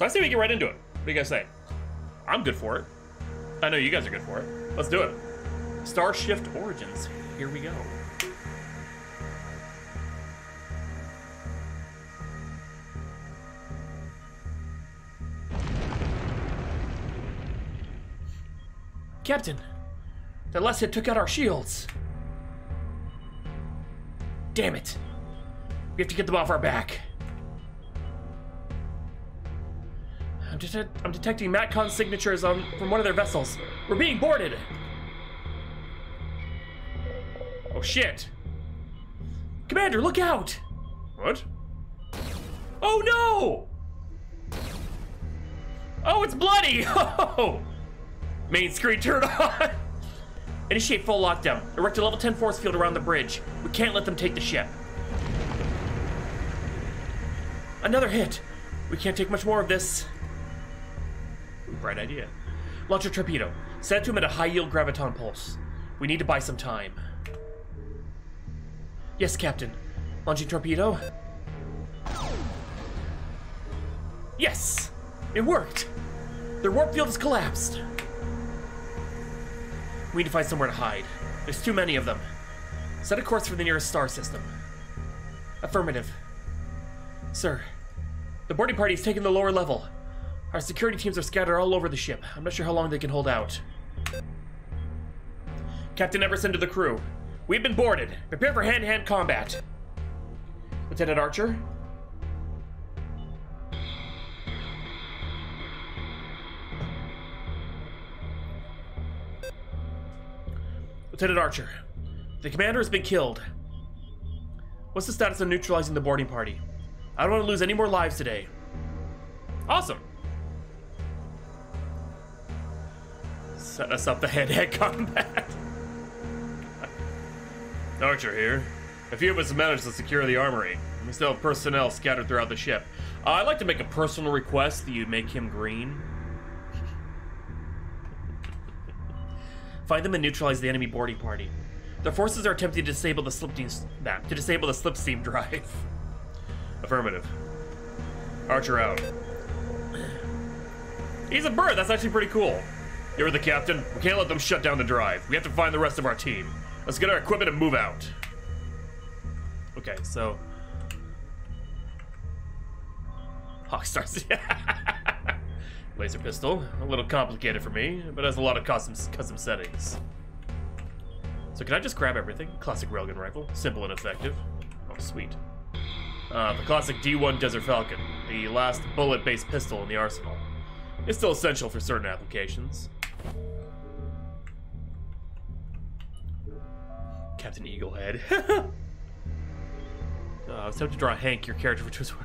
So I say we get right into it. What do you guys say? I'm good for it. I know you guys are good for it. Let's do it. Star Shift Origins. Here we go. Captain, last hit took out our shields. Damn it. We have to get them off our back. Det- I'm detecting Matcon signatures on from one of their vessels. We're being boarded. Oh shit. Commander, look out! What? Oh no! Oh, it's bloody! Oh! Main screen turned on! Initiate full lockdown. Erect a level 10 force field around the bridge. We can't let them take the ship. Another hit. We can't take much more of this. Bright idea. Launch a torpedo. Set to him at a high yield graviton pulse. We need to buy some time. Yes, Captain. Launching torpedo. Yes! It worked! Their warp field has collapsed. We need to find somewhere to hide. There's too many of them. Set a course for the nearest star system. Affirmative. Sir, the boarding party has taken the lower level. Our security teams are scattered all over the ship. I'm not sure how long they can hold out. Captain Everson to the crew. We've been boarded. Prepare for hand-to-hand combat. Lieutenant Archer? Lieutenant Archer, the commander has been killed. What's the status of neutralizing the boarding party? I don't want to lose any more lives today. Awesome. Set us up the head-to-head combat. Archer here. A few of us have managed to secure the armory. We still have personnel scattered throughout the ship. Uh, I'd like to make a personal request that you make him green. Find them and neutralize the enemy boarding party. Their forces are attempting to disable the slipsteam nah, to disable the slipstream drive. Affirmative. Archer out. He's a bird. That's actually pretty cool. You're the captain. We can't let them shut down the drive. We have to find the rest of our team. Let's get our equipment and move out. Okay, so Hawk starts. Laser pistol, a little complicated for me, but has a lot of custom custom settings. So can I just grab everything? Classic railgun rifle, simple and effective. Oh, sweet. Uh, the classic D1 Desert Falcon, the last bullet-based pistol in the arsenal. It's still essential for certain applications. Captain Eaglehead. uh, I was tempted to draw Hank, your character for Twister.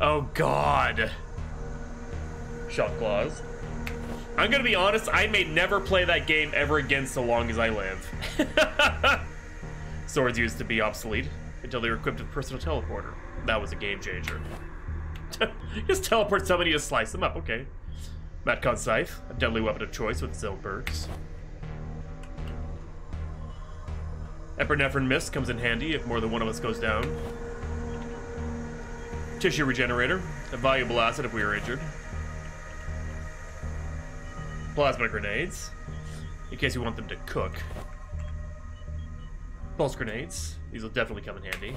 Oh god. Shot claws. I'm gonna be honest, I may never play that game ever again so long as I live. Swords used to be obsolete until they were equipped with personal teleporter. That was a game changer. Just teleport somebody to slice them up, okay. Matcon Scythe, a deadly weapon of choice with its own perks. Epinephrine Mist comes in handy if more than one of us goes down. Tissue Regenerator, a valuable asset if we are injured. Plasma Grenades, in case you want them to cook. Pulse Grenades, these will definitely come in handy.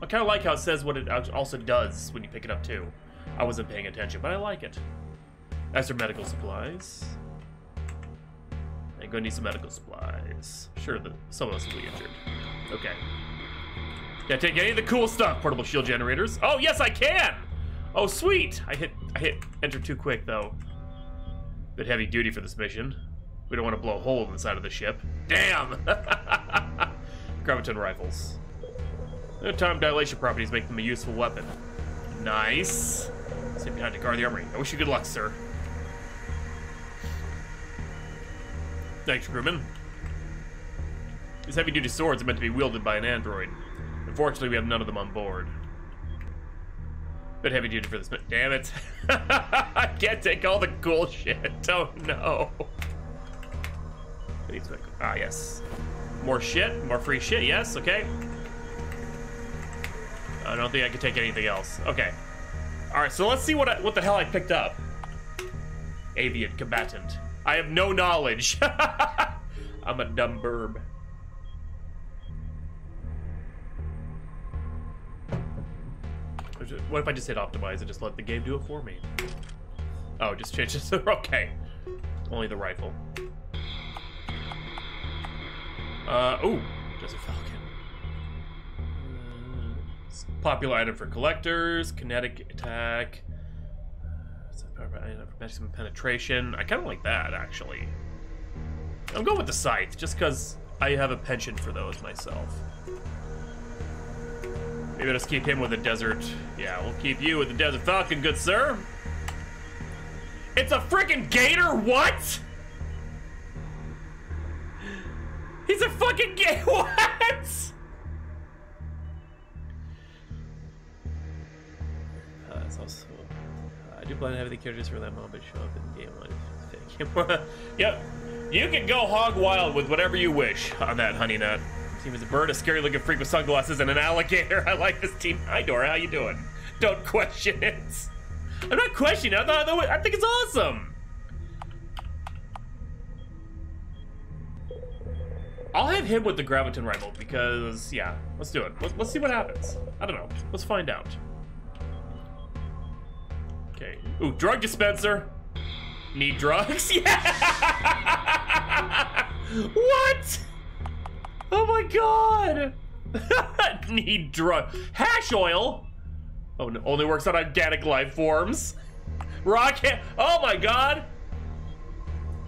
I kind of like how it says what it also does when you pick it up too. I wasn't paying attention, but I like it. Extra medical supplies. I'm gonna need some medical supplies. Sure, that some of us will be injured. Okay. Can I take any of the cool stuff? Portable shield generators. Oh yes, I can. Oh sweet. I hit I hit enter too quick though. Bit heavy duty for this mission. We don't want to blow a hole in the side of the ship. Damn. Graviton rifles. The time dilation properties make them a useful weapon. Nice. Stay behind to guard the armory. I wish you good luck, sir. Thanks, crewman. These heavy-duty swords are meant to be wielded by an android. Unfortunately, we have none of them on board. Bit heavy-duty for this, but damn it. I can't take all the cool shit. Oh, no. Ah, yes. More shit, more free shit, yes, okay. I don't think I can take anything else. Okay. All right, so let's see what I, what the hell I picked up. Avian combatant. I have no knowledge. I'm a dumb burb. What if I just hit optimize and just let the game do it for me? Oh, just change okay. Only the rifle. Uh, ooh, Desert Falcon. Uh, popular item for collectors, kinetic attack, maximum penetration. I kind of like that, actually. I'm going with the scythe, just because I have a penchant for those myself. Maybe let's keep him with the desert. Yeah, we'll keep you with the Desert Falcon, good sir. It's a freaking gator, what? He's a fucking gator, what? Do you plan to have the characters for that moment show up in the game. yep, you can go hog wild with whatever you wish on that honey nut. Team is a bird, a scary looking freak with sunglasses, and an alligator. I like this team. Hi, Dora. How you doing? Don't question it. I'm not questioning it. I, thought, I think it's awesome. I'll have him with the Graviton rifle because, yeah, let's do it. Let's, let's see what happens. I don't know. Let's find out. Okay. Ooh, drug dispenser. Need drugs? Yeah! what? Oh my god! Need drug. Hash oil? Oh, no, only works on organic life forms. Rock Oh my god!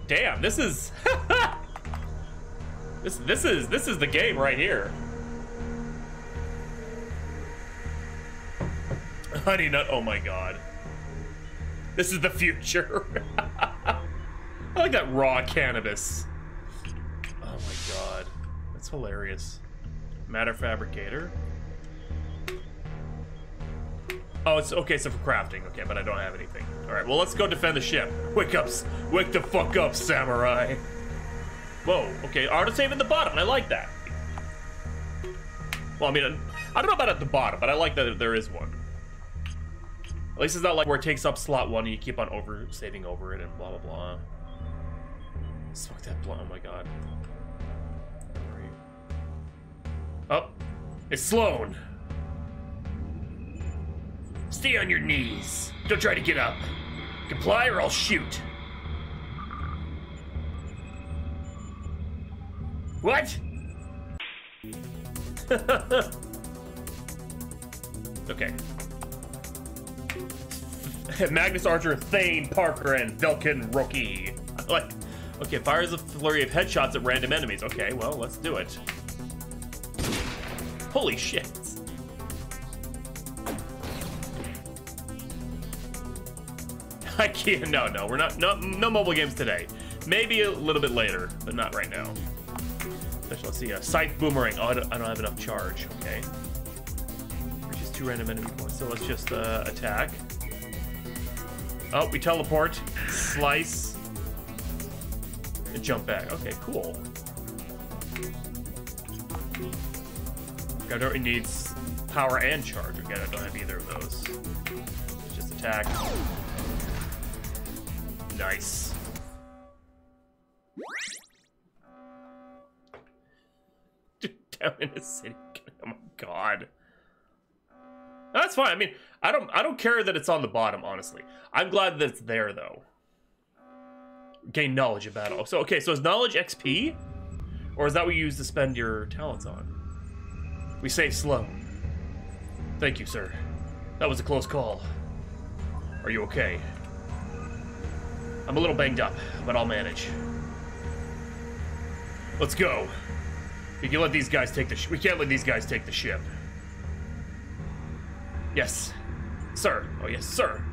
Damn, this is... this, this is, this is the game right here. Honey nut, oh my god. This is the future. I like that raw cannabis. Oh my god. That's hilarious. Matter fabricator. Oh, it's okay, so for crafting. Okay, but I don't have anything. Alright, well, let's go defend the ship. Wake up, wake the fuck up, samurai. Whoa, okay, auto save at the bottom. I like that. Well, I mean, I don't know about at the bottom, but I like that there is one. At least it's not like where it takes up slot one and you keep on over saving over it and blah blah blah. Smoke that blunt, oh my god. Oh, it's Sloan. Stay on your knees. Don't try to get up. Comply or I'll shoot. What? okay. Magnus Archer, Thane, Parker, and Velkin Rookie. Like, okay, fires a flurry of headshots at random enemies. Okay, well, let's do it. Holy shit. I can't, no, no, we're not, no, no mobile games today. Maybe a little bit later, but not right now. Let's see, a scythe boomerang. Oh, I don't, I don't have enough charge, okay. Just two random enemy points, so let's just uh, attack. Oh, we teleport, slice, and jump back. Okay, cool. Garderoid needs power and charge. Again, I don't have either of those. Just attack. Nice. Down in the city. Oh my god. That's fine. I mean, I don't I don't care that it's on the bottom, honestly. I'm glad that it's there though. Gain knowledge of battle. So okay, so is knowledge XP? Or is that what you use to spend your talents on? We saved Sloan. Thank you, sir. That was a close call. Are you okay? I'm a little banged up, but I'll manage. Let's go. We can let these guys take the we can't let these guys take the ship. Yes. Sir. Oh yes, sir.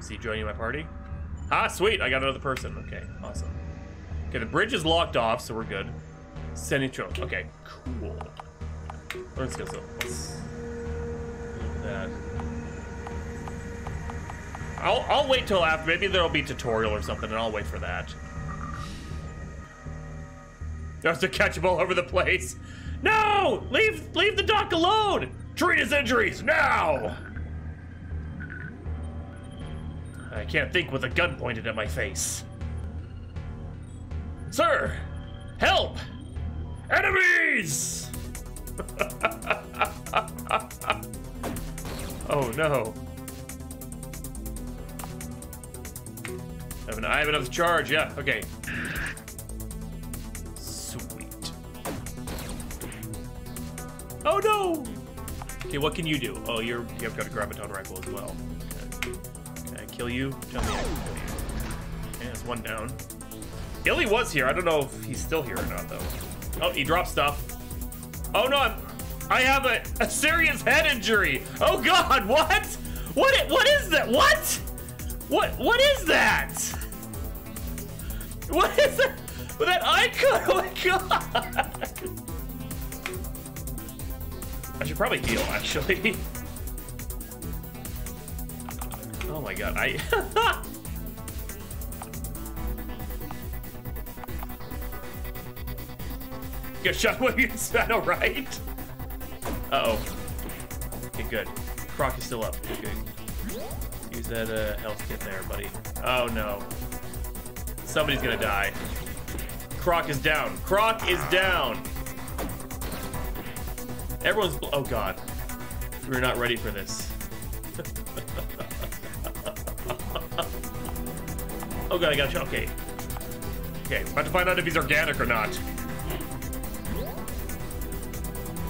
See joining my party? Ah, sweet, I got another person. Okay, awesome. Okay, the bridge is locked off, so we're good. Sending drone. Okay, cool. Learn skill set. Let's look at that. I'll, I'll wait till after. Maybe there'll be tutorial or something, and I'll wait for that. There's to catch all over the place. No! Leave leave the dock alone! Treat his injuries, now! I can't think with a gun pointed at my face. Sir! Help! Enemies! oh no. I have, an, I have enough charge, yeah, okay. Sweet. Oh no! Okay, what can you do? Oh, you're you've got a graviton rifle as well. Okay. Can I kill you? Tell me I can kill you. Okay, that's one down. Illy was here. I don't know if he's still here or not, though. Oh, he dropped stuff. Oh no, I'm, I have a, a serious head injury. Oh god, what? What? What is that? What? What? What is that? What is that? With that icon? Oh my god! Should probably heal, actually. Oh my god, I... Get shot with your shadow, right? Uh-oh. Okay, good. Croc is still up. Okay. Use that uh, health kit there, buddy. Oh no. Somebody's gonna die. Croc is down. Croc is down. Everyone's. Oh god. We're not ready for this. oh god, I got shot. Okay. Okay, about to find out if he's organic or not.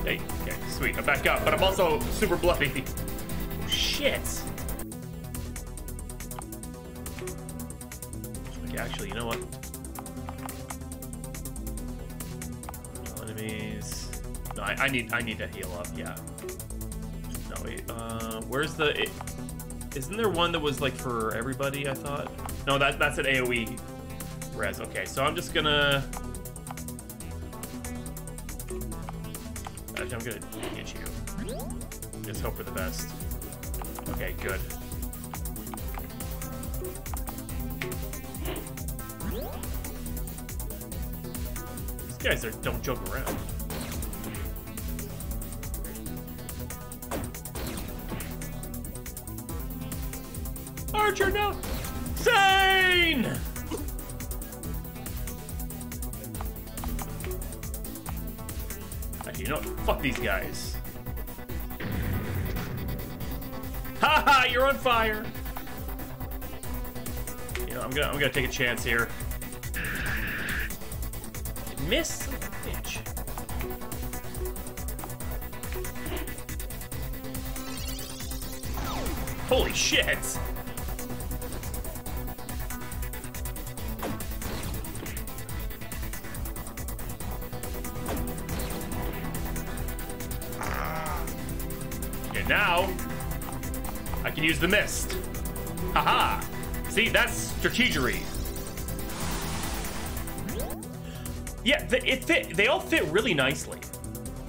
Hey, okay, sweet. I'm back up, but I'm also super bloody. Oh, shit. Okay, actually, you know what? I, I need I need to heal up. Yeah. No wait. Uh, where's the? It, isn't there one that was like for everybody? I thought. No, that that's an AOE res. Okay, so I'm just gonna. Actually, I'm gonna get you. Just hope for the best. Okay, good. These guys are don't joke around. Chance here. Miss bitch. Holy shit! Okay, now I can use the mist. Haha! See, that's strategery. Yeah, it fit. They all fit really nicely.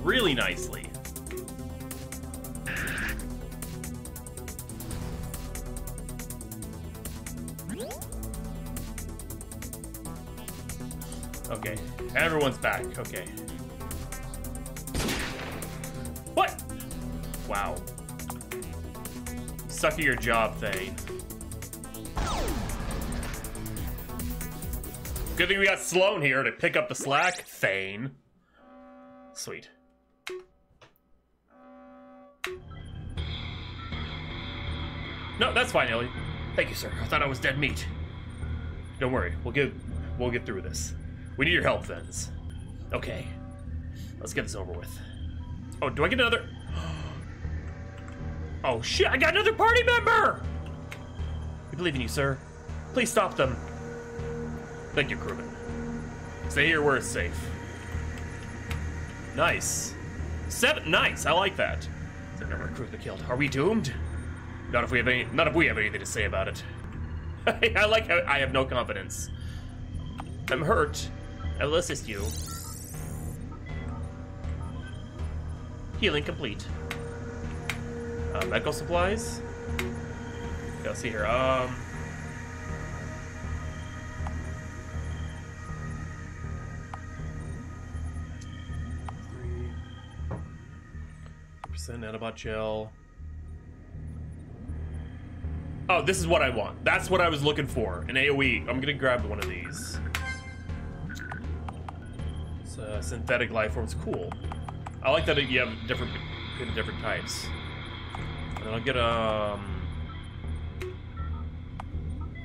Really nicely. Okay, everyone's back. Okay. What? Wow. Suck at your job, Thane. Good thing we got Sloan here to pick up the slack, Thane. Sweet. No, that's fine, Ellie. Thank you, sir. I thought I was dead meat. Don't worry, we'll get we'll get through this. We need your help, Thens. Okay. Let's get this over with. Oh, do I get another? Oh shit, I got another party member! We believe in you, sir. Please stop them. Thank you, crewman. Stay here where it's safe. Nice. Seven, nice, I like that. The crew that killed. Are we doomed? Not if we have any, not if we have anything to say about it. I like how I have no confidence. I'm hurt. I will assist you. Healing complete. Uh, medical supplies. Let's see here. Um. Percent Anabot gel. Oh, this is what I want. That's what I was looking for. An AoE. I'm gonna grab one of these. It's uh, synthetic life forms. Cool. I like that you have different different types. And then I'll get a um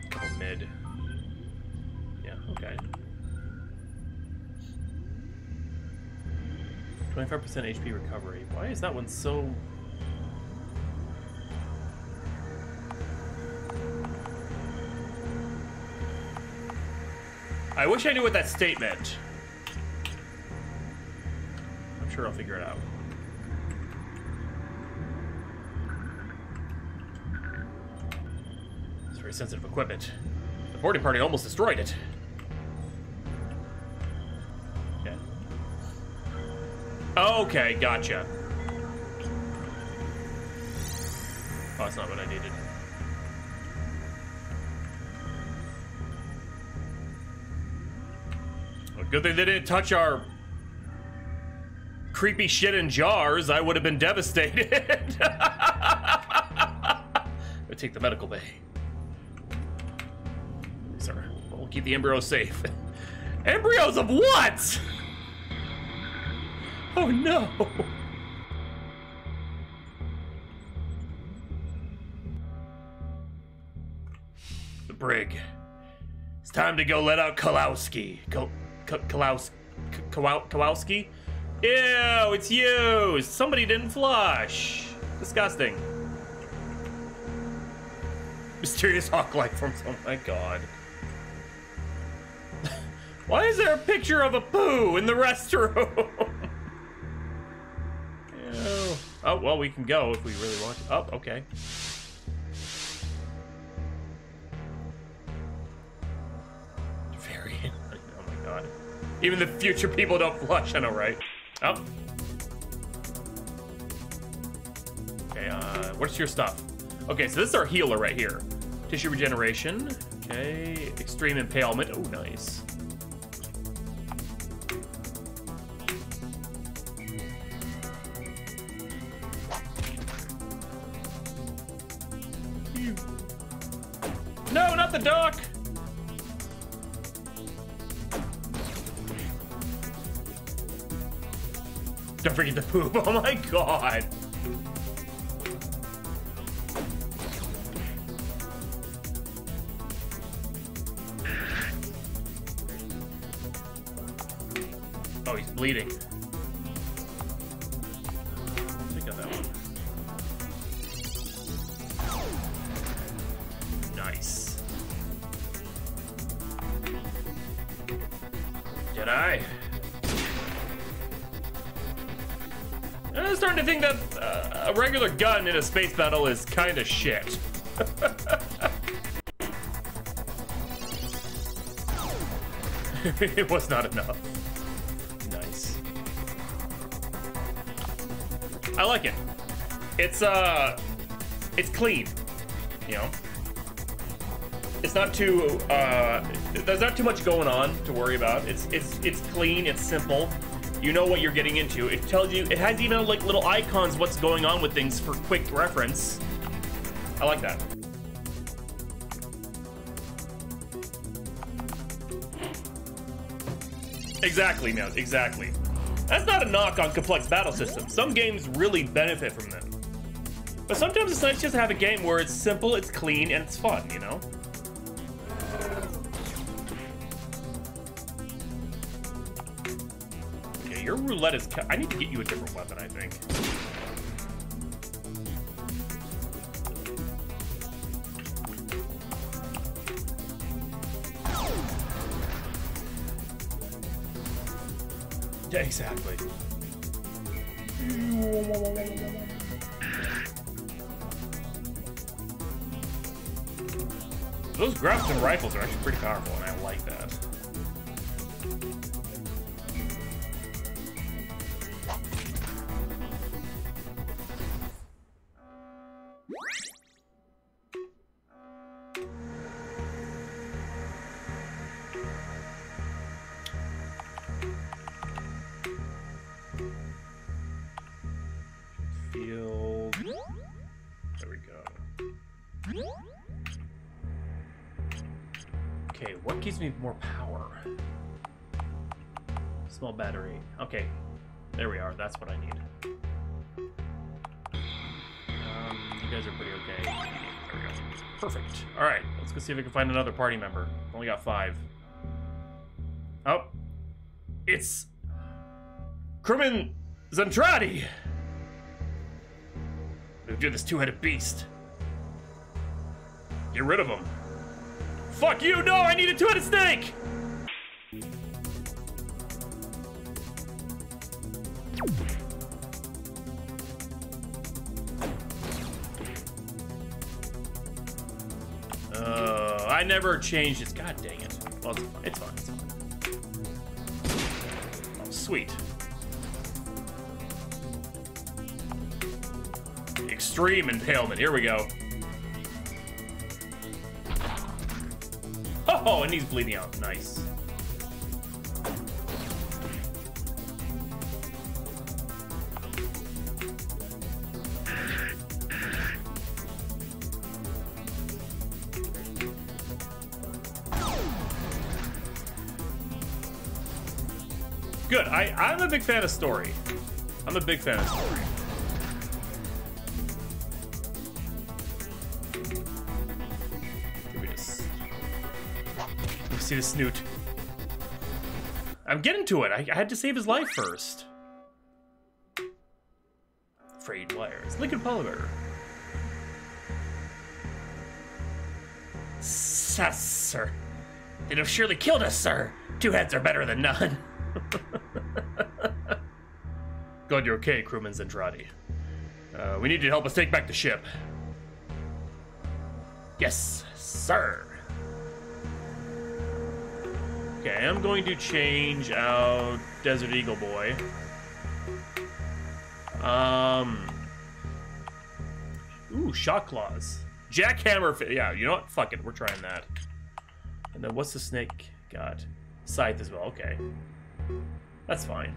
couple mid. 25% HP recovery. Why is that one so I wish I knew what that state meant. I'm sure I'll figure it out. It's very sensitive equipment. The boarding party almost destroyed it. Okay, gotcha. Oh, that's not what I needed. Good thing they didn't touch our creepy shit in jars. I would have been devastated. we take the medical bay. Sir, we'll keep the embryos safe. Embryos of what? Oh no. The brig. It's time to go let out Kalowski. Kal Kowalski? Kowalski? Ew, it's you! Somebody didn't flush. Disgusting. Mysterious hawk life forms. Oh my god. Why is there a picture of a poo in the restroom? Oh, well, we can go if we really want to. Oh, okay. Very. oh my god. Even the future people don't flush, I know, right? Oh. Okay, uh, what's your stuff? Okay, so this is our healer right here. Tissue regeneration. Okay, extreme impalement. Oh, nice. The dock! Don't forget the poop. Oh my god. Oh, he's bleeding. A space battle is kind of shit. it was not enough. Nice. I like it. It's, uh, it's clean, you know? It's not too, uh, there's not too much going on to worry about. It's, it's, it's clean, it's simple you know what you're getting into. It tells you, it has even like little icons what's going on with things for quick reference. I like that. Exactly, man, exactly. That's not a knock on complex battle systems. Some games really benefit from them. But sometimes it's nice just to have a game where it's simple, it's clean, and it's fun, you know? Roulette is... I need to get you a different weapon, I think. Yeah, exactly. Those Graviton rifles are actually pretty powerful, and I like that. Let's see if we can find another party member. Only got five. Oh, it's Crewman Zentradi. We'll do this two-headed beast. Get rid of him. Fuck you! No, I need a two-headed snake. Uh, I never changed it. God dang it. Well. It's fine. It's fine. Oh, sweet. Extreme impalement. Here we go. Oh, and he's bleeding out. Nice. Good. I, I'm a big fan of story. I'm a big fan of story. Let me just... Let me see the snoot. I'm getting to it. I, I had to save his life first. Frayed wires. Lincoln Polymer. Sus, sir. They'd have surely killed us, sir. Two heads are better than none. God, you're okay, crewman Zentradi. Uh, we need you to help us take back the ship. Yes, sir. Okay, I'm going to change out Desert Eagle Boy. Um. Ooh, Shot Claws. Jackhammer. Yeah, you know what? Fuck it. We're trying that. And then what's the snake got? Scythe as well. Okay. That's fine.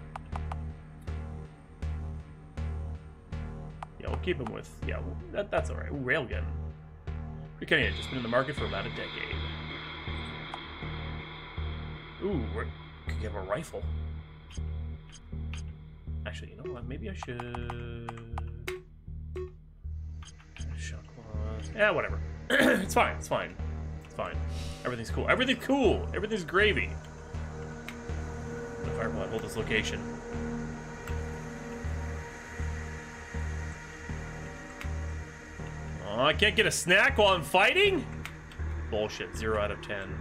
Yeah, we'll keep him with... Yeah, well, that, that's alright. Ooh, Railgun. Pretty of just been in the market for about a decade. Ooh, we could give a rifle. Actually, you know what? Maybe I should... Yeah, whatever. it's fine. It's fine. It's fine. Everything's cool. Everything's cool. Everything's gravy. The fireball at this location. Oh, I can't get a snack while I'm fighting? Bullshit. Zero out of ten.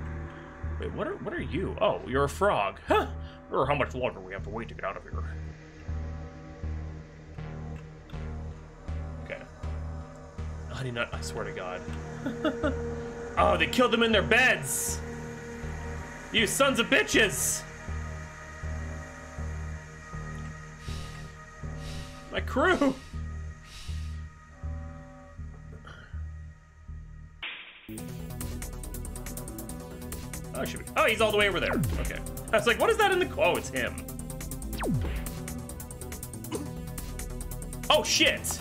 Wait, what are what are you? Oh, you're a frog. Huh. Or how much longer we have to wait to get out of here. Okay. Honey nut, I swear to God. oh, they killed them in their beds! You sons of bitches! My crew! Oh, should be. Oh, he's all the way over there. Okay. I was like, what is that in the? Oh, it's him. Oh shit!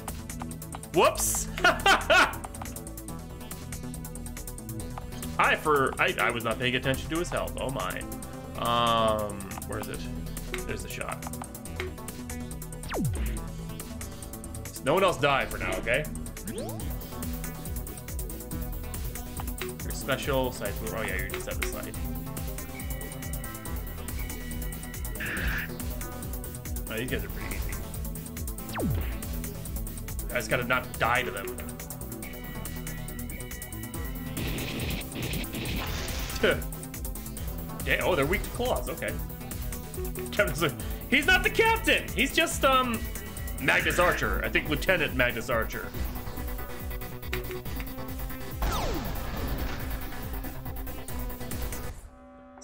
Whoops! I for I, I was not paying attention to his health. Oh my. Um, where is it? There's the shot. No one else die for now, okay? Special side Oh yeah, you're just at the side. Oh, these guys are pretty easy. I just gotta not die to them. yeah, oh, they're weak to claws. Okay. He's not the captain. He's just um Magnus Archer. I think Lieutenant Magnus Archer.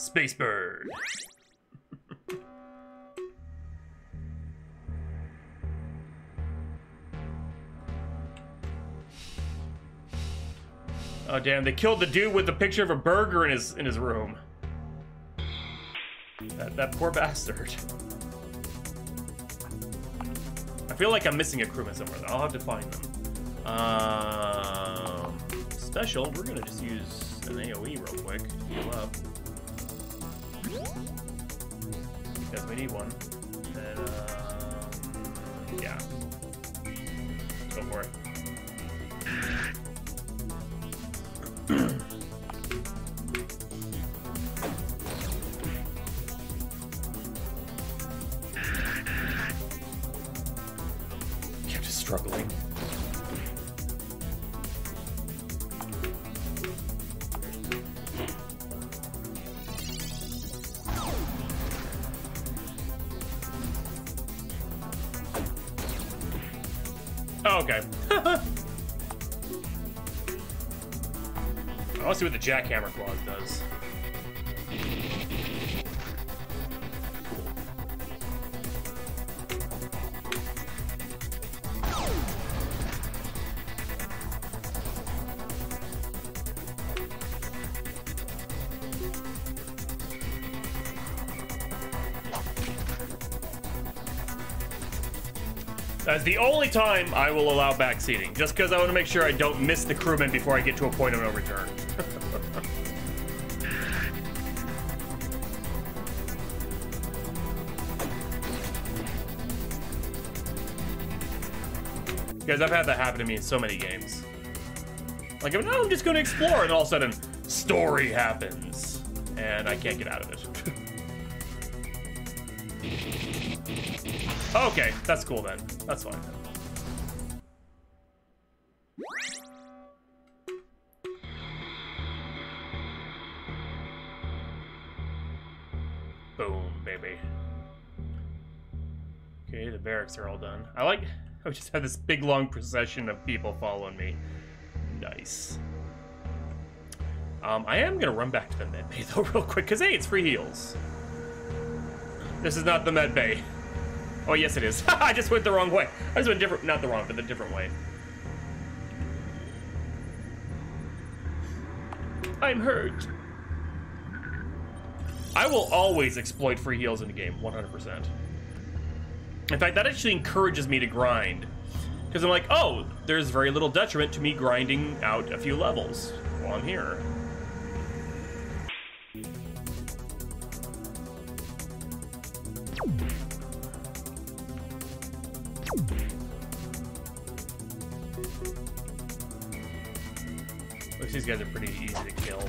Space Bird. oh damn! They killed the dude with the picture of a burger in his in his room. That that poor bastard. I feel like I'm missing a crewman somewhere. I'll have to find them. Um, special. We're gonna just use an AOE real quick. Heal up. Because we need one. And, um, yeah. Go for it. okay. I want to see what the jackhammer claws does. The only time I will allow backseating, just because I want to make sure I don't miss the crewman before I get to a point of no return. Guys, I've had that happen to me in so many games. Like, no, I'm just going to explore, and all of a sudden, story happens, and I can't get out of it. Okay, that's cool then. That's fine. Boom, baby. Okay, the barracks are all done. I like, I just have this big long procession of people following me. Nice. Um, I am gonna run back to the med bay though real quick, cause hey, it's free heals. This is not the med bay. Oh yes it is. I just went the wrong way. I just went different, not the wrong, but the different way. I'm hurt. I will always exploit free heals in the game, 100%. In fact, that actually encourages me to grind. Because I'm like, oh, there's very little detriment to me grinding out a few levels while I'm here. Guys are pretty easy to kill.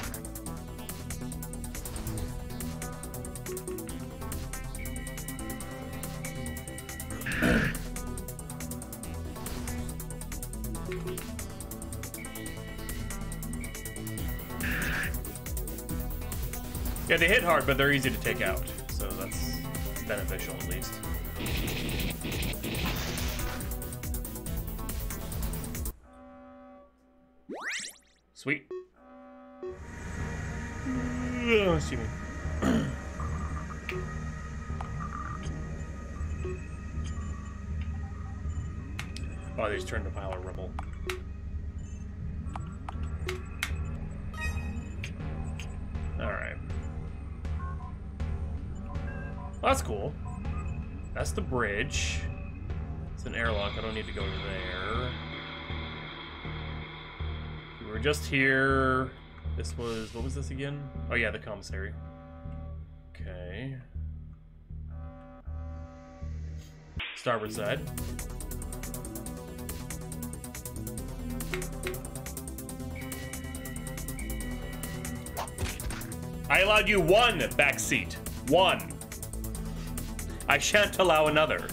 Yeah, they hit hard, but they're easy to take out. So that's beneficial at least. That's the bridge. It's an airlock. I don't need to go there. We were just here. This was... What was this again? Oh, yeah, the commissary. Okay. Starboard side. I allowed you one back seat. One. I shan't allow another.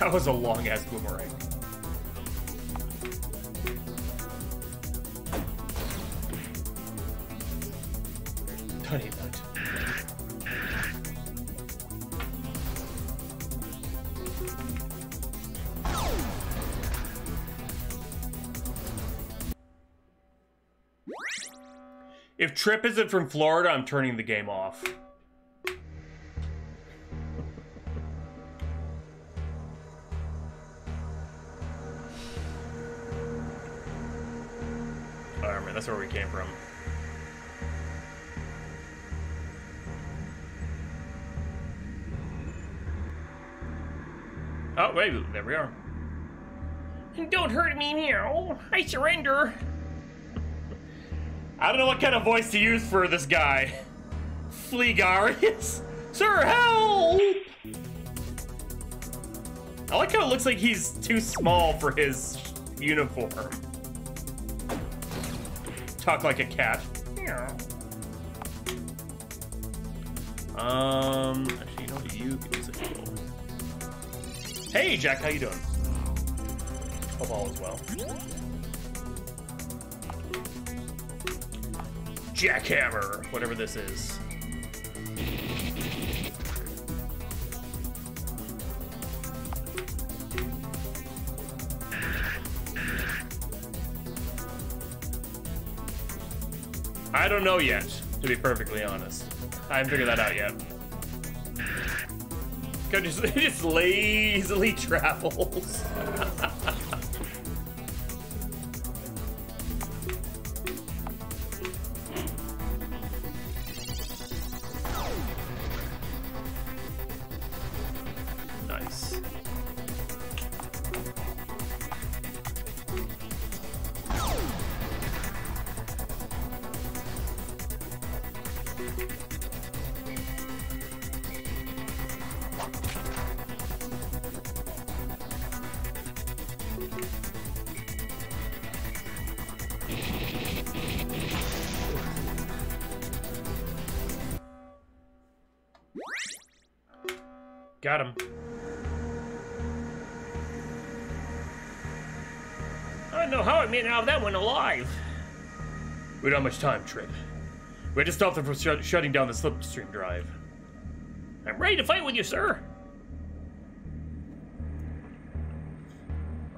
That was a long ass boomerang. Trip isn't from Florida, I'm turning the game off. Alright, that's where we came from. Oh, wait, there we are. Don't hurt me, meow. I surrender. I don't know what kind of voice to use for this guy. Fleegarius? Sir, help! I like how it looks like he's too small for his uniform. Talk like a cat. Um, actually, you know what? You. Hey, Jack, how you doing? Hope all is well. Jackhammer, whatever this is. I don't know yet, to be perfectly honest. I haven't figured that out yet. Just, just lazily travels. Don't have much time, Trip. We had to stop them from shut shutting down the slipstream drive. I'm ready to fight with you, sir.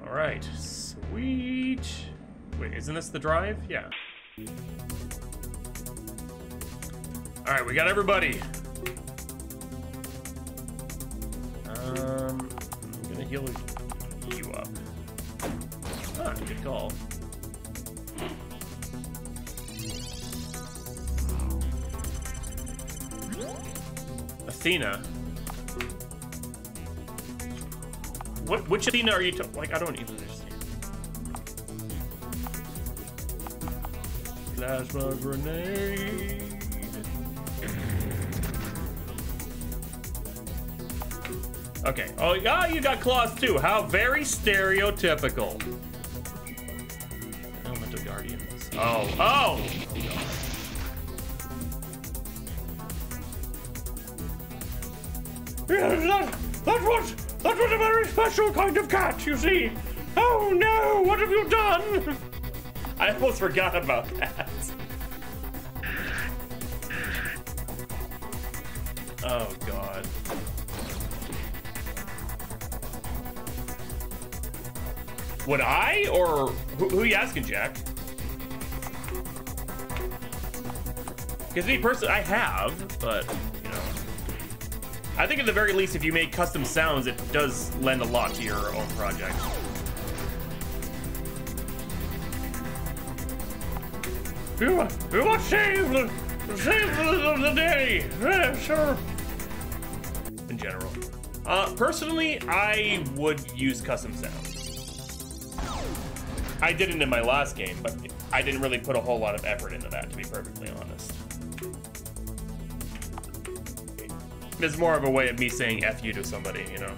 All right, sweet. Wait, isn't this the drive? Yeah. All right, we got everybody. Um, I'm gonna heal you up. Ah, good call. Athena. What? Which Athena are you? ta- like, I don't even understand. Plasma grenade. Okay. Oh, yeah, you got claws too. How very stereotypical. Elemental guardians. Oh, oh. Yes, that, that was that was a very special kind of cat, you see. Oh no, what have you done? I almost forgot about that. Oh god. Would I, or who, who you asking, Jack? Because me personally, I have, but I think at the very least, if you make custom sounds, it does lend a lot to your own project. You, you want save the save the, the day, yeah, sure. In general, uh, personally, I would use custom sounds. I did it in my last game, but I didn't really put a whole lot of effort into that, to be perfectly honest. It's more of a way of me saying F you to somebody, you know.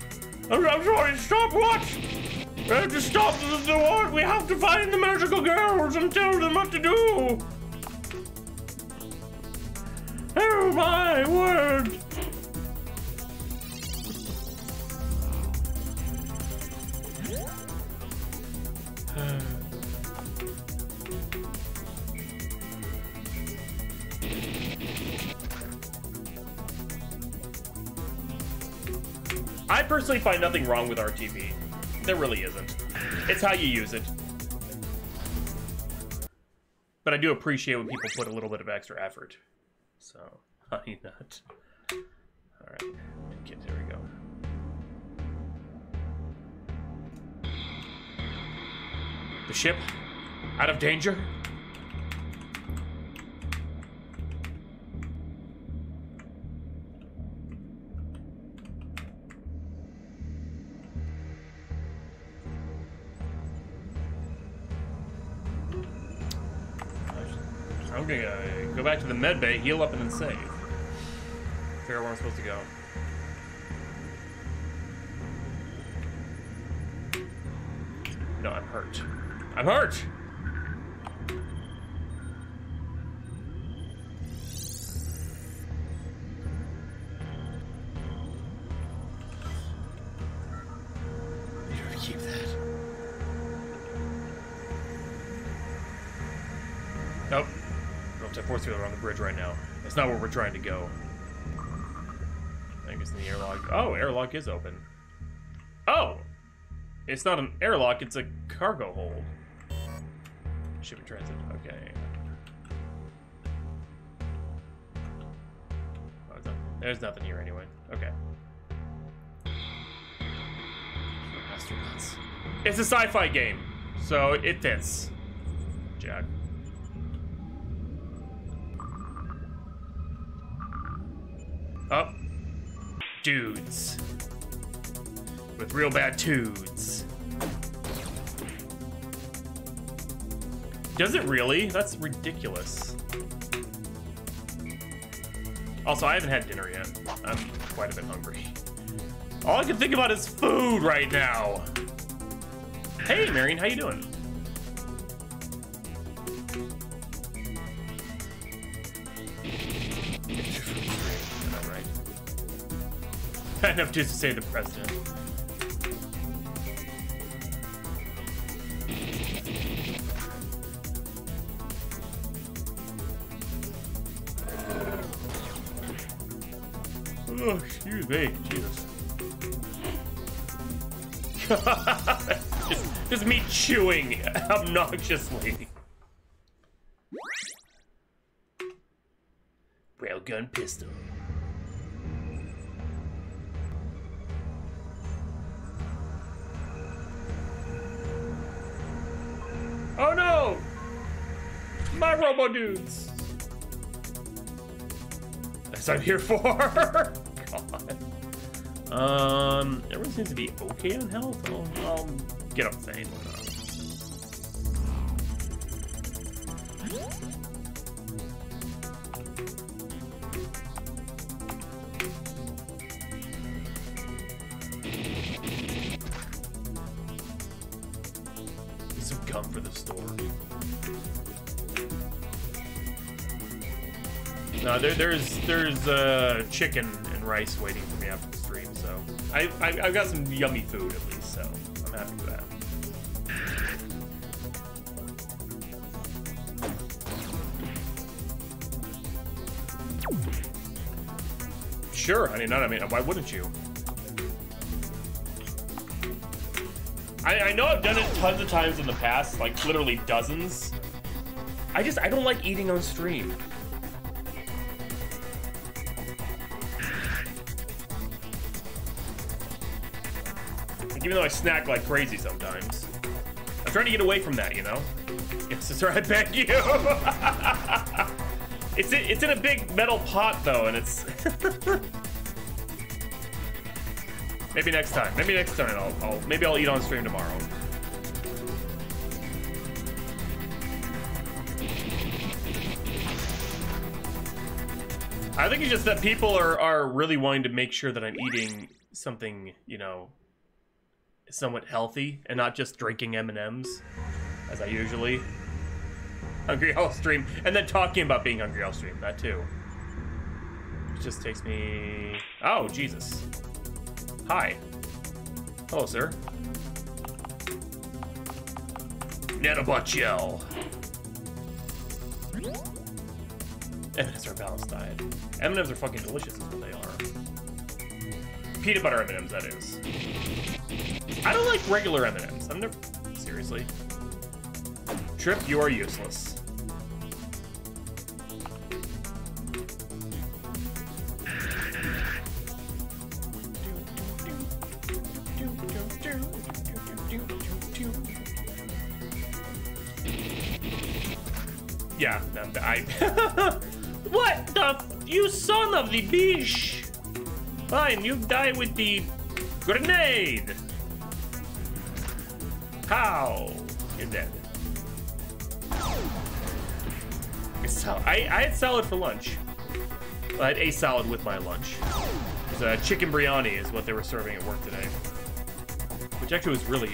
I'm, I'm sorry, stop what? We have to stop the, the war. We have to find the magical girls and tell them what to do. Oh my word. Personally find nothing wrong with RTP. There really isn't. It's how you use it. But I do appreciate when people put a little bit of extra effort. So, honey nut. Alright, kids, here we go. The ship? Out of danger? Back to the med bay, heal up, and then save. Figure out where I'm supposed to go. No, I'm hurt. I'm hurt! Bridge right now. That's not where we're trying to go. I think it's in the airlock. Oh, airlock is open. Oh! It's not an airlock, it's a cargo hold. Shipping transit, okay. Oh, not- there's nothing here anyway. Okay. Astronauts. It's a sci-fi game, so it fits. Jack. Dudes. With real bad tudes. Does it really? That's ridiculous. Also, I haven't had dinner yet. I'm quite a bit hungry. All I can think about is food right now. Hey, Marion, how you doing? Enough just to say the president. Oh, excuse me. Jesus. just, just me chewing obnoxiously. Railgun pistol. Dudes! That's what I'm here for! God. Um, everyone seems to be okay on health. I'll, I'll get up Thane. Why there's there's uh, chicken and rice waiting for me after the stream, so I, I I've got some yummy food at least, so I'm happy with that. Sure, I mean, not I mean, why wouldn't you? I, I know I've done it tons of times in the past, like literally dozens. I just I don't like eating on stream. Even though I snack like crazy sometimes, I'm trying to get away from that, you know. Yes, sister, I beg you. it's in, it's in a big metal pot though, and it's. maybe next time. Maybe next time I'll, I'll maybe I'll eat on stream tomorrow. I think it's just that people are, are really wanting to make sure that I'm eating something, you know, somewhat healthy and not just drinking M&Ms as I usually. Hungry all stream and then talking about being hungry all stream, that too. It just takes me Oh, Jesus. Hi. Hello, sir. Nanobot gel. M&Ms are a balanced diet. M&Ms are fucking delicious is what they are. Peanut butter M&Ms, that is. I don't like regular M&Ms. I'm never... Seriously. Trip, you are useless. Yeah, I... what the... You son of the bitch! Fine, you die with the grenade! How? You're dead. I, I had salad for lunch. I had a salad with my lunch. It was, uh, chicken biryani is what they were serving at work today. Which actually was really,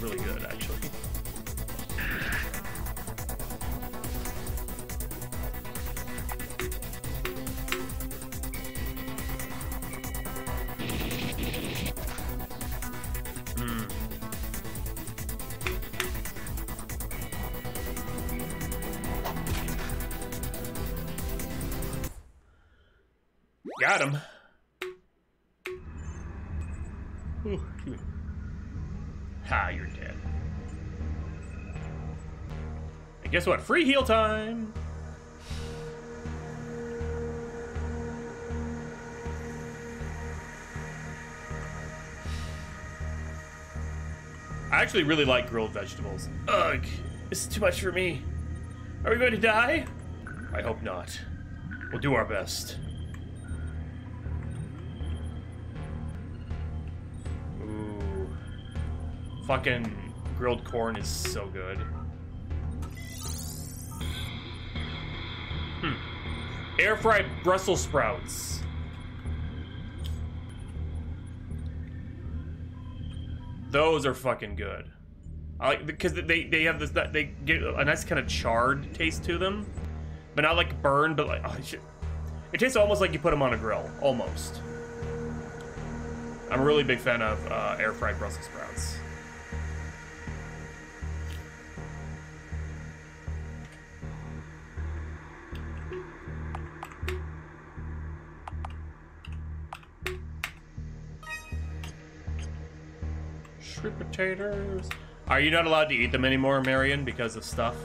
really good, actually. Got him. Ooh. Ha, you're dead. And guess what? Free heal time! I actually really like grilled vegetables. Ugh, this is too much for me. Are we going to die? I hope not. We'll do our best. Fucking grilled corn is so good. Hmm. Air fried Brussels sprouts. Those are fucking good. I like because they they have this they get a nice kind of charred taste to them, but not like burned, but like oh, it tastes almost like you put them on a grill, almost. I'm a really big fan of uh, air fried Brussels sprouts. Potatoes. Are you not allowed to eat them anymore, Marion, because of stuff?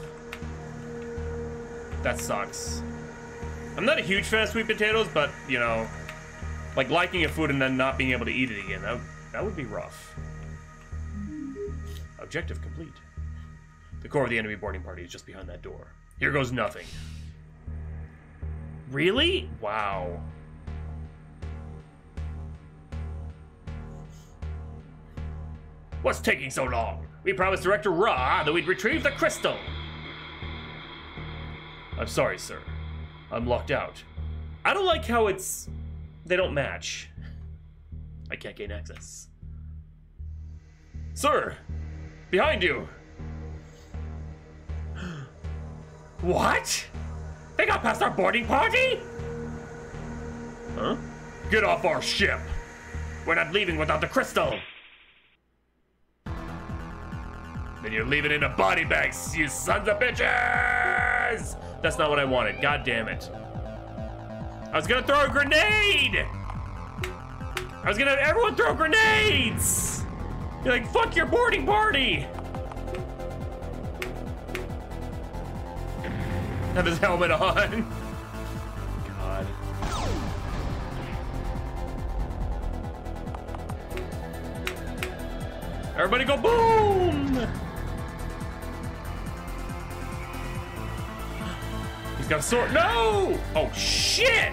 That sucks. I'm not a huge fan of sweet potatoes, but, you know, like liking a food and then not being able to eat it again, that, that would be rough. Objective complete. The core of the enemy boarding party is just behind that door. Here goes nothing. Really? Wow. What's taking so long? We promised Director Ra that we'd retrieve the crystal. I'm sorry, sir. I'm locked out. I don't like how it's. They don't match. I can't gain access. Sir! Behind you! What? They got past our boarding party? Huh? Get off our ship! We're not leaving without the crystal! Then you're leaving in a body bags, you sons of bitches! That's not what I wanted, god damn it. I was gonna throw a grenade! I was gonna have everyone throw grenades! You're like, fuck your boarding party! Have his helmet on. God. Everybody go boom! He's got a sword. No! Oh, shit!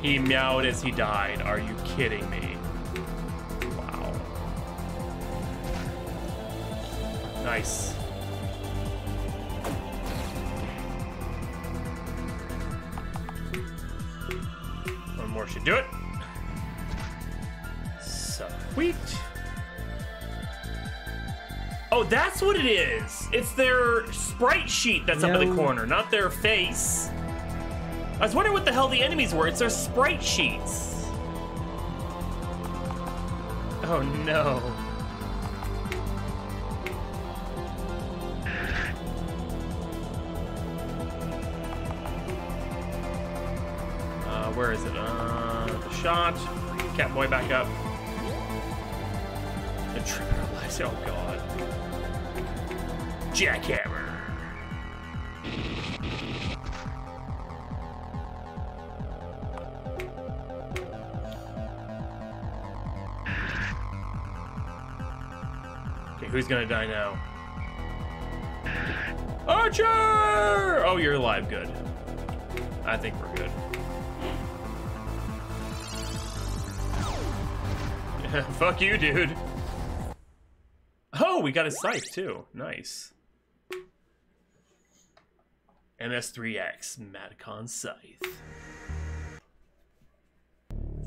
He meowed as he died. Are you kidding me? Wow. Nice. One more should do it. Oh, that's what it is. It's their sprite sheet that's up in the corner, not their face. I was wondering what the hell the enemies were. It's their sprite sheets. Oh no. Uh, where is it? Uh, the shot. Catboy back up. The Oh god. Jackhammer. Okay, who's gonna die now? Archer! Oh, you're alive. Good. I think we're good. Fuck you, dude. We got his scythe too. Nice. MS3X Madcon Scythe.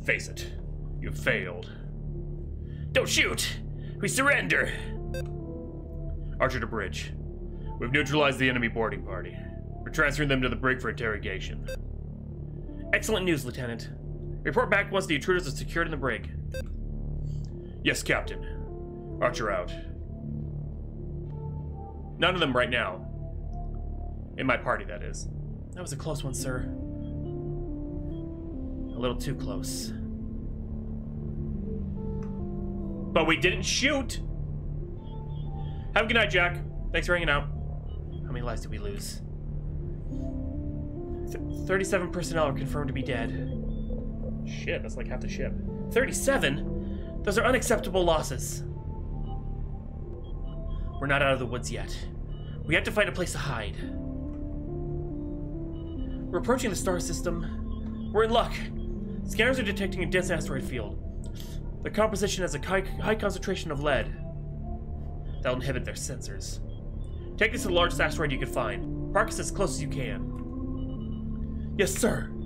Face it, you failed. Don't shoot! We surrender! Archer to bridge. We've neutralized the enemy boarding party. We're transferring them to the brig for interrogation. Excellent news, Lieutenant. Report back once the intruders are secured in the brig. Yes, Captain. Archer out. None of them right now. In my party, that is. That was a close one, sir. A little too close. But we didn't shoot! Have a good night, Jack. Thanks for hanging out. How many lives did we lose? Th 37 personnel are confirmed to be dead. Shit, that's like half the ship. 37? Those are unacceptable losses. We're not out of the woods yet. We have to find a place to hide. We're approaching the star system. We're in luck. Scanners are detecting a dense asteroid field. The composition has a high, concentration of lead. That'll inhibit their sensors. Take us to the largest asteroid you can find. Park us as close as you can. Yes, sir.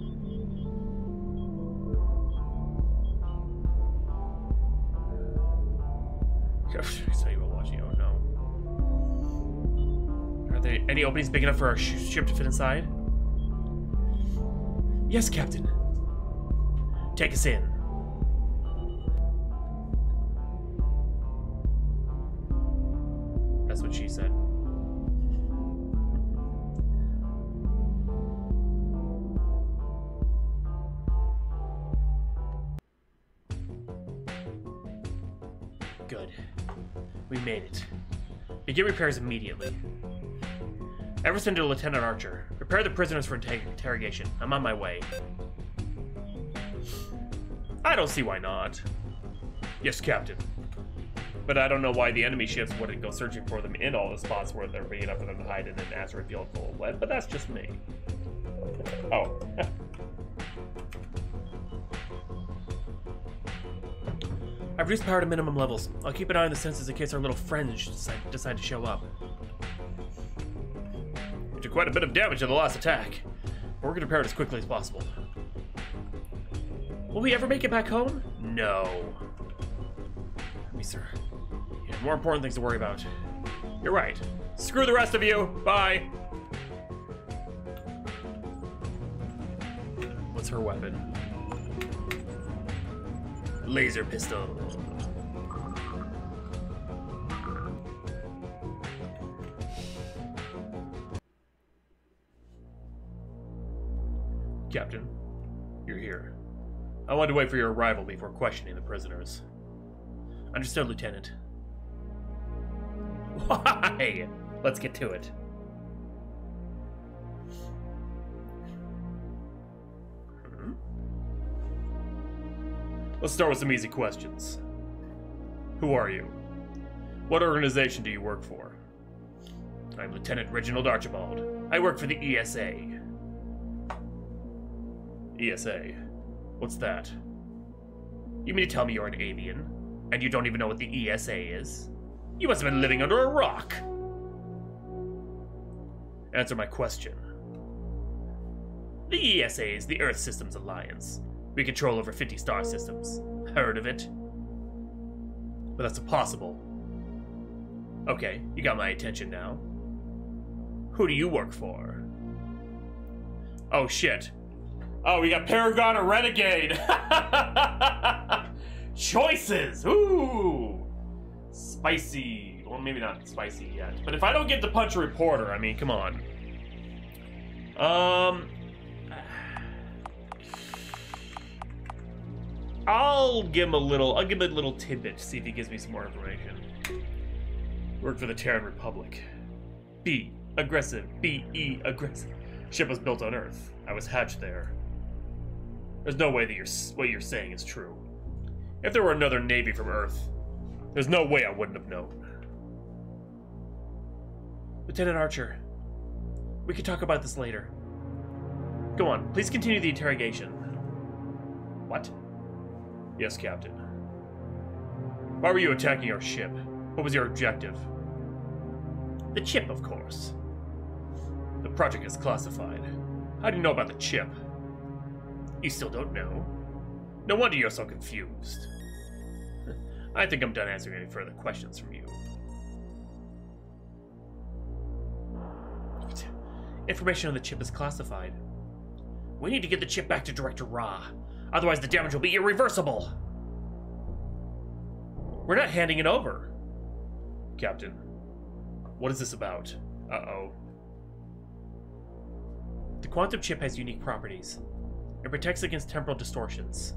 You watching. Oh no. There any openings big enough for our ship to fit inside? Yes, Captain. Take us in. That's what she said. Good. We made it. Begin repairs immediately. Everson to Lieutenant Archer. Prepare the prisoners for inter interrogation. I'm on my way. I don't see why not. Yes, Captain. But I don't know why the enemy ships wouldn't go searching for them in all the spots where they're big enough for them to hide in an asteroid field full of lead, but that's just me. Oh. I've reduced power to minimum levels. I'll keep an eye on the sensors in case our little friends decide to show up. Quite a bit of damage in the last attack. But we're to repair it as quickly as possible. Will we ever make it back home? No. Me, sir. You have more important things to worry about. You're right. Screw the rest of you. Bye. What's her weapon? Laser pistol. Captain, you're here. I wanted to wait for your arrival before questioning the prisoners. Understood, Lieutenant. Why? Let's get to it. Hmm? Let's start with some easy questions. Who are you? What organization do you work for? I'm Lieutenant Reginald Archibald. I work for the ESA. ESA? What's that? You mean to tell me you're an alien? And you don't even know what the ESA is? You must have been living under a rock! Answer my question. The ESA is the Earth Systems Alliance. We control over 50 star systems. Heard of it? But that's impossible. Okay, you got my attention now. Who do you work for? Oh shit. Oh, we got Paragon or Renegade! Choices! Ooh! Spicy. Well, maybe not spicy yet. But if I don't get to punch a reporter, I mean, come on. Um. I'll give him a little. I'll give him a little tidbit to see if he gives me some more information. Work for the Terran Republic. B. Aggressive. B. E. Aggressive. Ship was built on Earth. I was hatched there. There's no way that you're, what you're saying is true. If there were another Navy from Earth, there's no way I wouldn't have known. Lieutenant Archer, we can talk about this later. Go on, please continue the interrogation. What? Yes, Captain. Why were you attacking our ship? What was your objective? The chip, of course. The project is classified. How do you know about the chip? You still don't know? No wonder you're so confused. I think I'm done answering any further questions from you. Information on the chip is classified. We need to get the chip back to Director Ra. Otherwise, the damage will be irreversible. We're not handing it over. Captain, what is this about? Uh-oh. The quantum chip has unique properties. It protects against temporal distortions.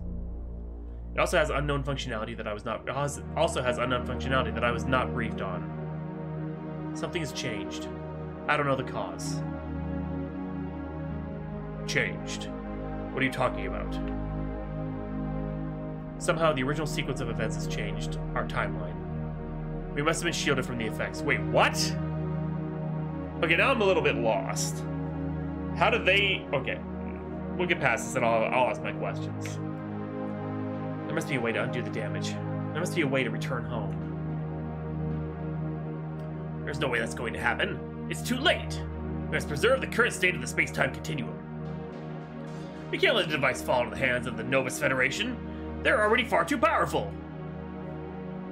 It also has unknown functionality that I was not also has unknown functionality that I was not briefed on. Something has changed. I don't know the cause. Changed. What are you talking about? Somehow the original sequence of events has changed, our timeline. We must have been shielded from the effects. Wait, what? Okay, now I'm a little bit lost. How did they... Okay, we'll get past this and I'll, I'll ask my questions. There must be a way to undo the damage. There must be a way to return home. There's no way that's going to happen. It's too late. We must preserve the current state of the space-time continuum. We can't let the device fall into the hands of the Novus Federation. They're already far too powerful.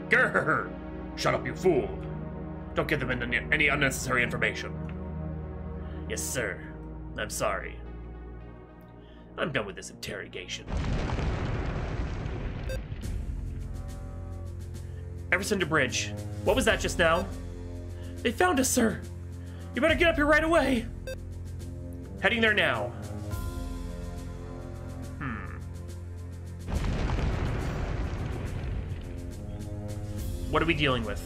Grrr! Shut up, you fool. Don't give them any unnecessary information. Yes, sir. I'm sorry. I'm done with this interrogation. Everson to Bridge. What was that just now? They found us, sir. You better get up here right away. Heading there now. Hmm. What are we dealing with?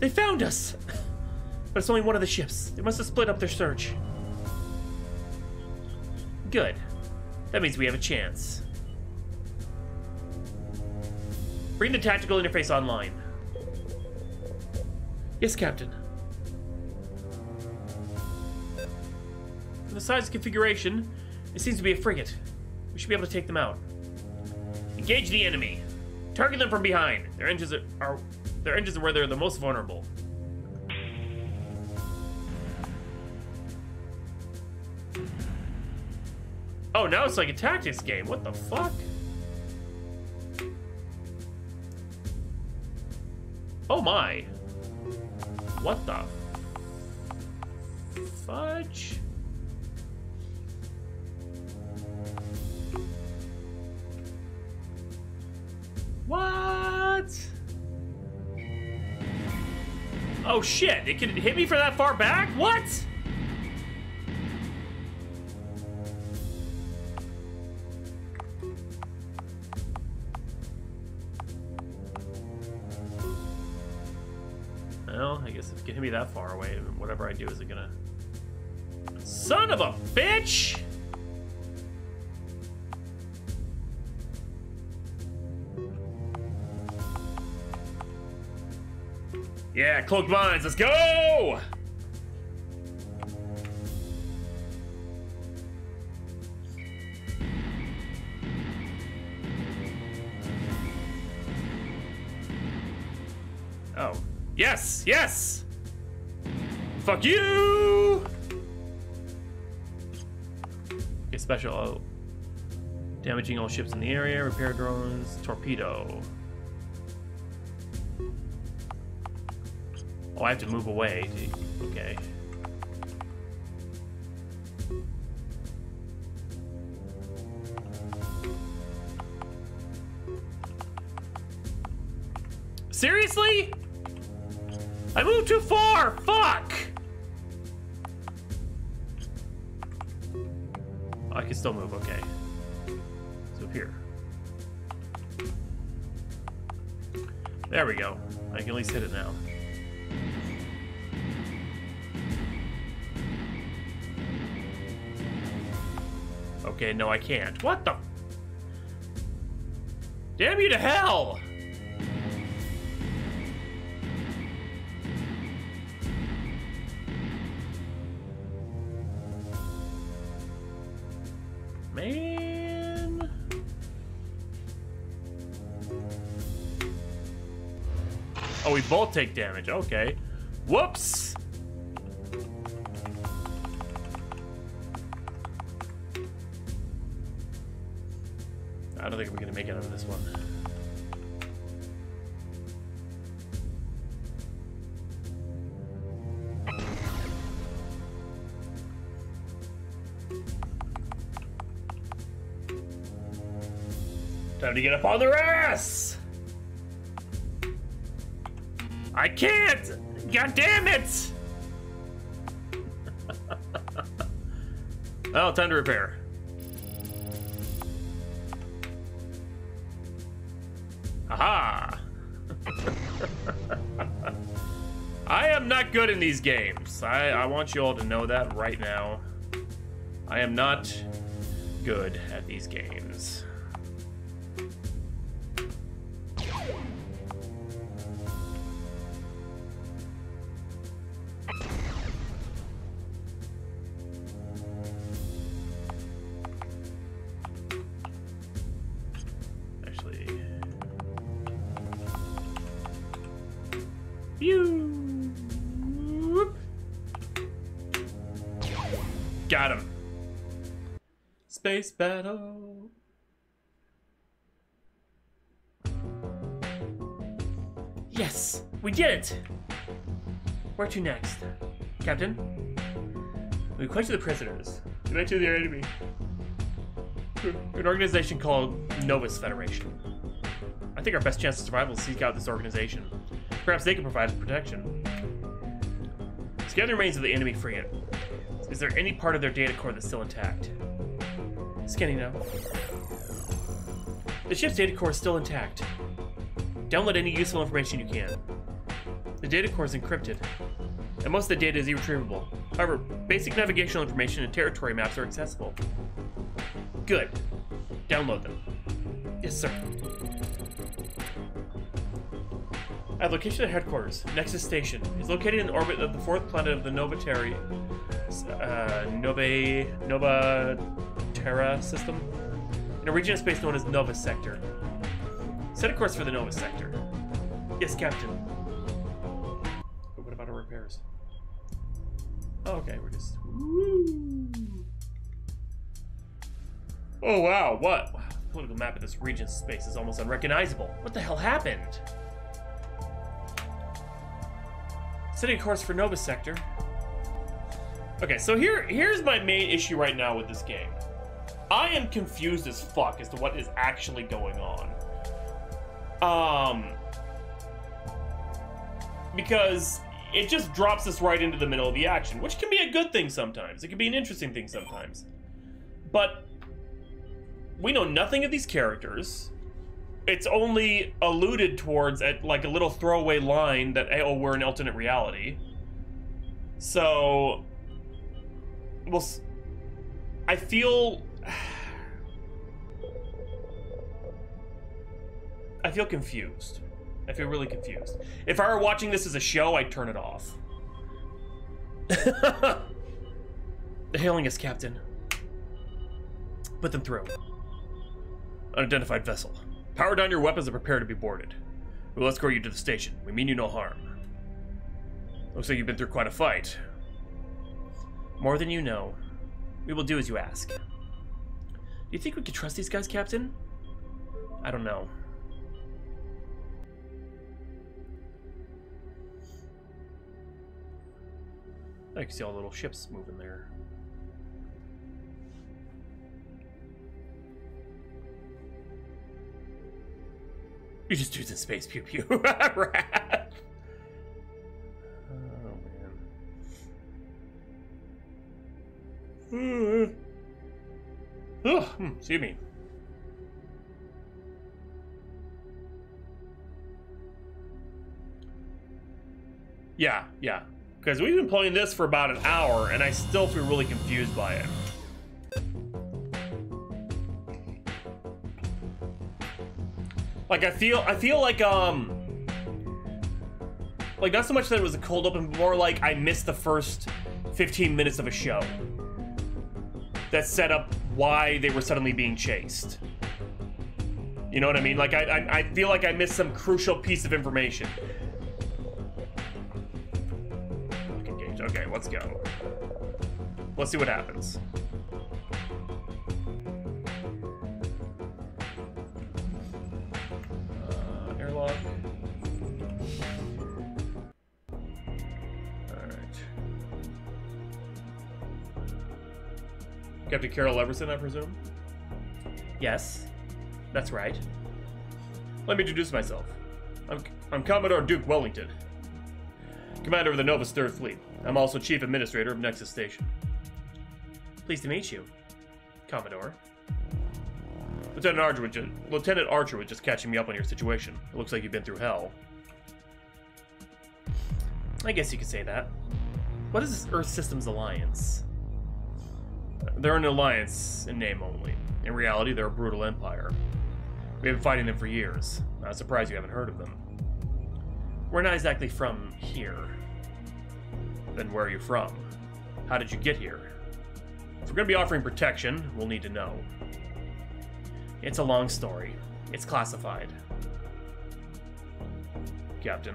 They found us! But it's only one of the ships. They must have split up their search. Good. That means we have a chance. Bring the tactical interface online. Yes, Captain. From the size configuration, it seems to be a frigate. We should be able to take them out. Engage the enemy. Target them from behind. Their engines are, are their engines are where they're the most vulnerable. Oh, now it's like a tactics game. What the fuck? Oh my. What the fudge? What? Oh shit, it can hit me from that far back? What? That far away, and whatever I do is it gonna... Son of a bitch! Yeah, cloak mines, let's go! Fuck you! Okay, special. Oh. Damaging all ships in the area, repair drones, torpedo. Oh, I have to move away. Okay. Seriously? I moved too far! Fuck! I can still move, okay. So here. There we go. I can at least hit it now. Okay, no, I can't. What the? Damn you to hell! both take damage. Okay. Whoops! I don't think we're gonna make it out of this one. Time to get up on their ass! I can't! God damn it! oh, time to repair. Aha! I am not good in these games. I, I want you all to know that right now. I am not good at these games. Got him. Space battle. Yes, we did it. Where to next, Captain? We question the prisoners. Connect to their enemy. An organization called Novus Federation. I think our best chance of survival is to seek out this organization. Perhaps they can provide us protection. Scan the remains of the enemy frigate. Is there any part of their data core that's still intact? Scanning now. The ship's data core is still intact. Download any useful information you can. The data core is encrypted, and most of the data is irretrievable. However, basic navigational information and territory maps are accessible. Good. Download them. Yes, sir. At location at headquarters, Nexus Station is located in orbit of the fourth planet of the Nova uh, Nova, Nova Terra system, in a region of space known as Nova Sector. Set a course for the Nova Sector. Yes, Captain. But what about our repairs? Oh, okay, we're just. Woo. Oh wow, what? Wow, the political map of this region's space is almost unrecognizable. What the hell happened? Setting course for Nova Sector. Okay, so here here's my main issue right now with this game. I am confused as fuck as to what is actually going on. Um because it just drops us right into the middle of the action, which can be a good thing sometimes. It can be an interesting thing sometimes. But we know nothing of these characters. It's only alluded towards at like a little throwaway line that oh we're an alternate reality. So, well, i feel I feel confused. I feel really confused. If I were watching this as a show, I'd turn it off. the Hailing us, Captain. Put them through. Unidentified vessel. Power down your weapons and prepare to be boarded. We will escort you to the station. We mean you no harm. Looks like you've been through quite a fight. More than you know. We will do as you ask. Do you think we can trust these guys, Captain? I don't know. I can see all the little ships moving there. You just dudes in space, pew pew. Oh man. Ugh, hmm, excuse me. Yeah, yeah. Because we've been playing this for about an hour, and I still feel really confused by it. Like I feel, I feel like um, like not so much that it was a cold open, but more like I missed the first 15 minutes of a show that set up why they were suddenly being chased. You know what I mean? Like I, I, I feel like I missed some crucial piece of information. Okay, let's go. Let's see what happens. Captain Carol Everson, I presume? Yes, that's right. Let me introduce myself. I'm, I'm Commodore Duke Wellington, commander of the Novus Third Fleet. I'm also chief administrator of Nexus Station. Pleased to meet you, Commodore. Lieutenant Archer, was just, Lieutenant Archer was just catching me up on your situation. It looks like you've been through hell. I guess you could say that. What is this Earth Systems Alliance? They're an alliance in name only. In reality, they're a brutal empire. We've been fighting them for years. Not surprised you haven't heard of them. We're not exactly from here. Then where are you from? How did you get here? If we're going to be offering protection, we'll need to know. It's a long story. It's classified. Captain.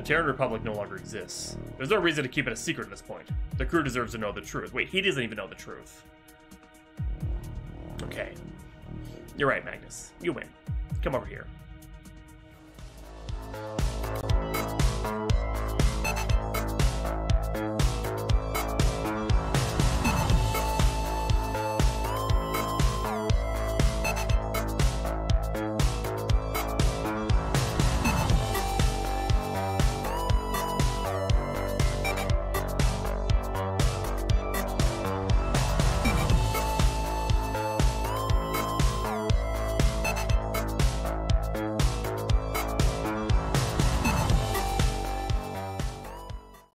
The Terran Republic no longer exists. There's no reason to keep it a secret at this point. The crew deserves to know the truth. Wait, he doesn't even know the truth. Okay. You're right, Magnus. You win. Come over here.